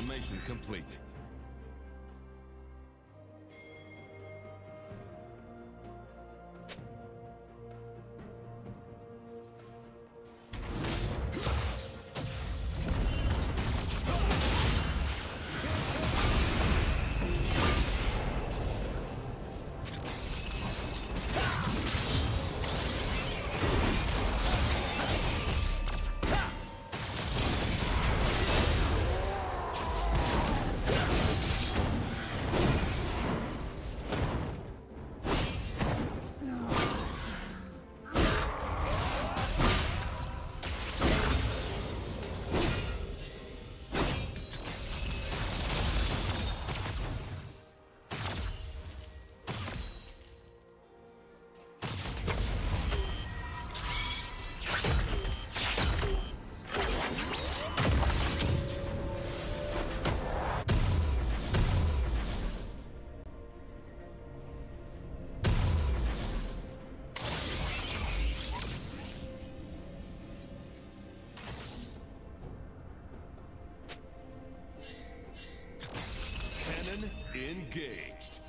Transformation complete. Engaged.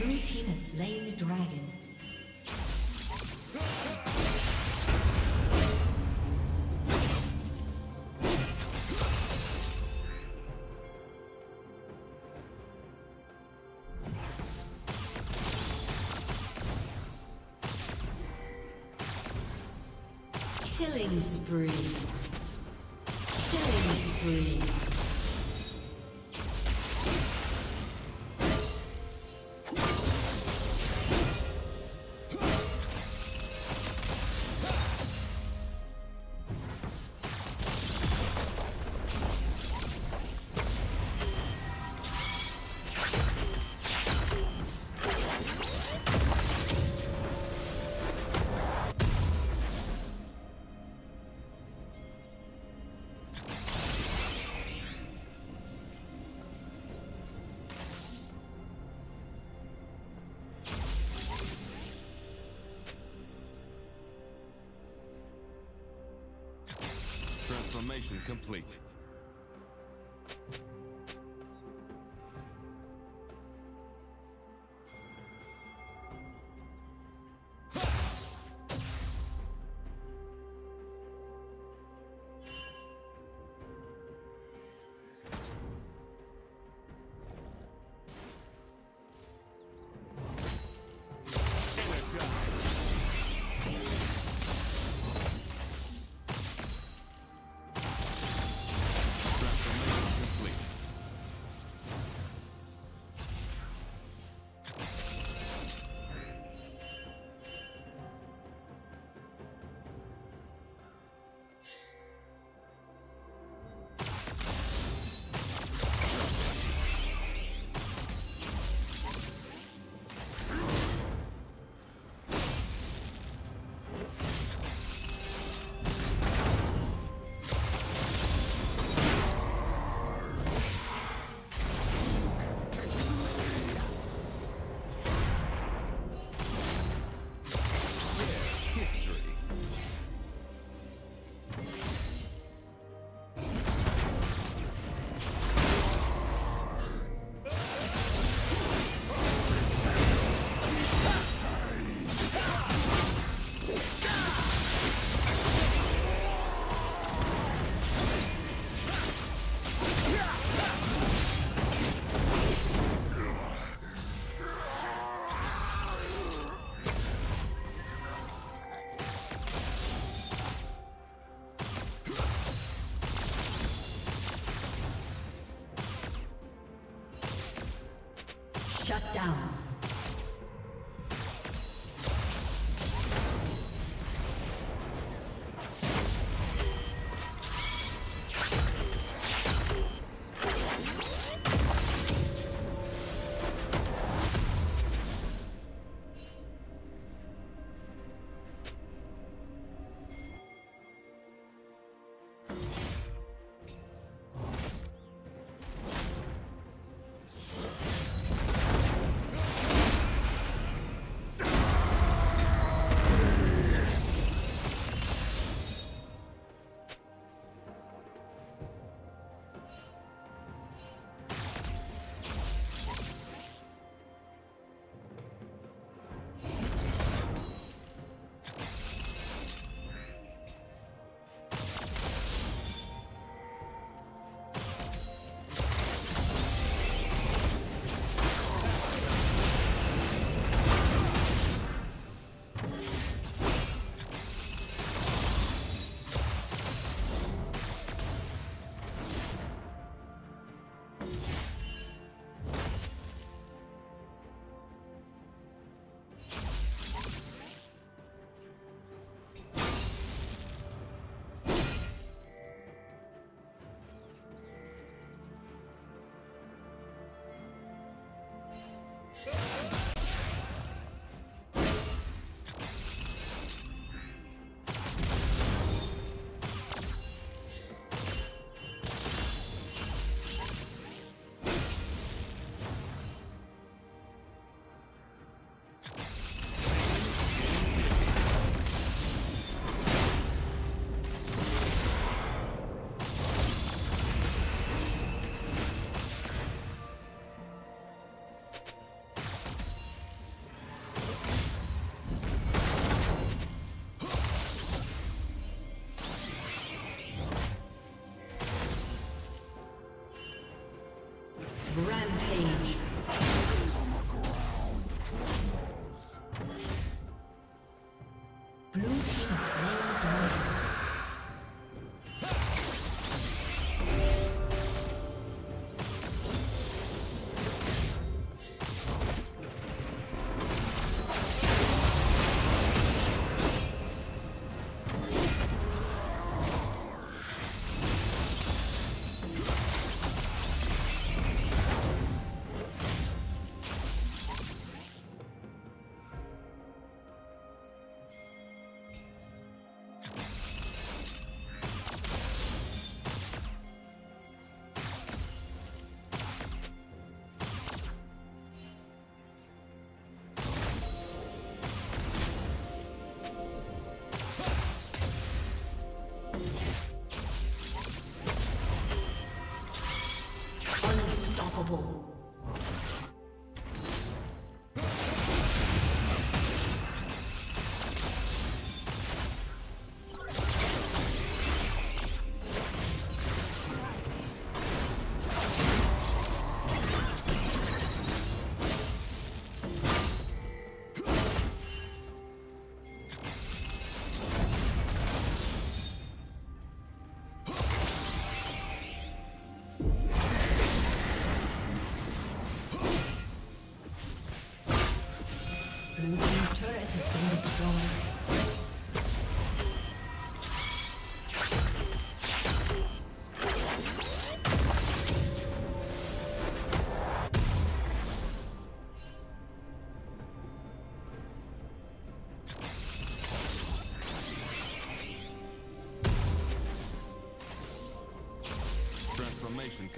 Blue team has slain the dragon. Killing spree. Killing spree. Transformation complete.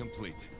Complete.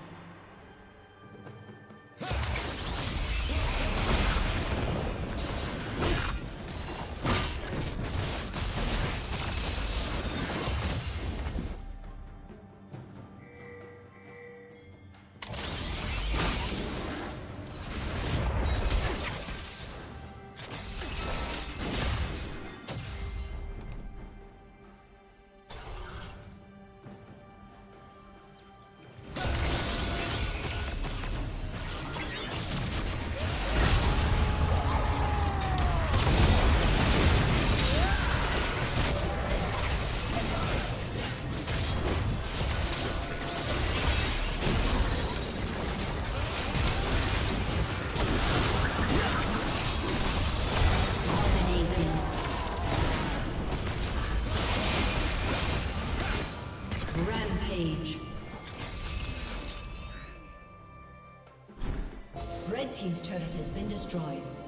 Destroyed.